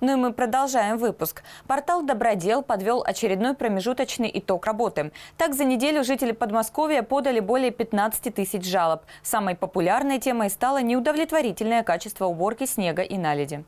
Ну и мы продолжаем выпуск. Портал «Добродел» подвел очередной промежуточный итог работы. Так, за неделю жители Подмосковья подали более 15 тысяч жалоб. Самой популярной темой стало неудовлетворительное качество уборки снега и наледи.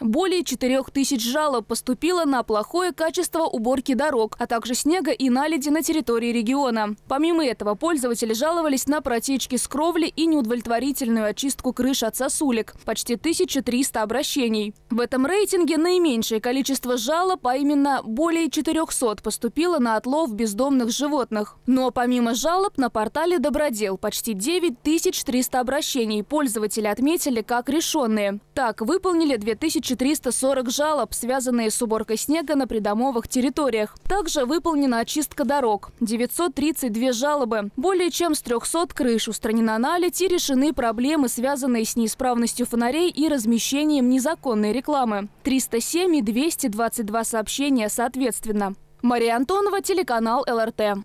Более 4 тысяч жалоб поступило на плохое качество уборки дорог, а также снега и наледи на территории региона. Помимо этого, пользователи жаловались на протечки с кровли и неудовлетворительную очистку крыш от сосулек – почти 1300 обращений. В этом рейтинге наименьшее количество жалоб, а именно более 400 поступило на отлов бездомных животных. Но помимо жалоб на портале «Добродел» почти 9300 обращений пользователи отметили как решенные. Так, выполнили 2000 1340 жалоб, связанные с уборкой снега на придомовых территориях. Также выполнена очистка дорог. 932 жалобы. Более чем с 300 крыш устранена наледь и решены проблемы, связанные с неисправностью фонарей и размещением незаконной рекламы. 307 и 222 сообщения соответственно. Мария Антонова, телеканал ЛРТ.